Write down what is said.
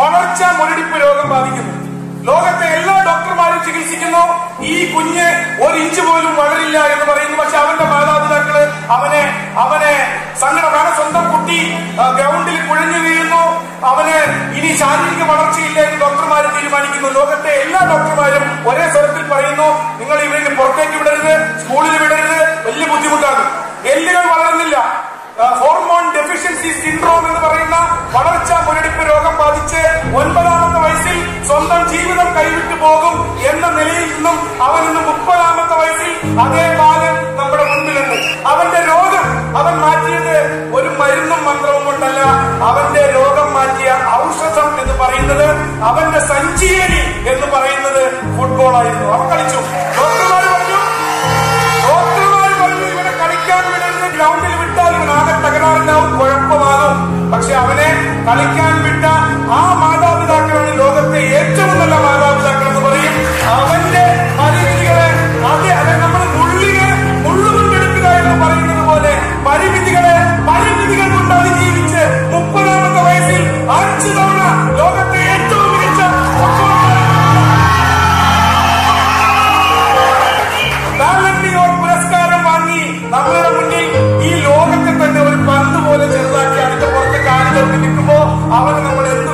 വളർച്ച മുരടിപ്പ് രോഗം ബാധിക്കുന്നു. ലോകത്തെ എല്ലാ ഡോക്ടർമാരും ചികിത്സിക്കുന്നു. ഈ കുഞ്ഞ് ഒരു ഇഞ്ച് പോലും വളരില്ല എന്ന് പറയുന്നു. പക്ഷെ അവന്റെ മാതാപിതാക്കൾ അവനെ അവനെ സങ്കടമാണ് സ്വന്തം കുട്ടി ഗ്രൗണ്ടിൽ കുഴഞ്ഞു വീഴുന്നു. അവന് ഇനി ശാരീരിക വളർച്ചയില്ല എന്ന് ഡോക്ടർമാർ തീരുമാനിക്കുന്നു. ലോകത്തെ എല്ലാ ഡോക്ടർമാരും ഒരേ സ്വരത്തിൽ പറയുന്നു. നിങ്ങൾ ഇവരെ പോകും എന്ന നിലയിൽ നിന്നും അവൻ ഇന്ന് മുപ്പതാമത്തെ വയസ്സിൽ അതേ ബാലൻ നമ്മുടെ മുൻപിലുണ്ട് അവന്റെ രോഗം അവൻ മാറ്റിയത് ഒരു മരുന്നും മന്ത്രവും കൊണ്ടല്ല. അവന്റെ രോഗം മാറ്റിയ ഔഷധം എന്ന് പറയുന്നത് അവന്റെ സഞ്ജീവനി എന്ന് പറയുന്നത് ഫുട്ബോൾ ആയിരുന്നു. അവൻ കളിച്ചു. ഡോക്ടർമാർ ഡോക്ടർമാർ ഇവനെ കളിക്കാൻ ഗ്രൗണ്ടിൽ വിട്ടാൽ ഇവൻ ആകെ തകരാറുണ്ടാവും. കുഴപ്പമാകും. പക്ഷെ അവനെ കളിക്കാൻ വിട്ട ആ മാതാ നിൽക്കുമ്പോ അവൻ നമ്മളെ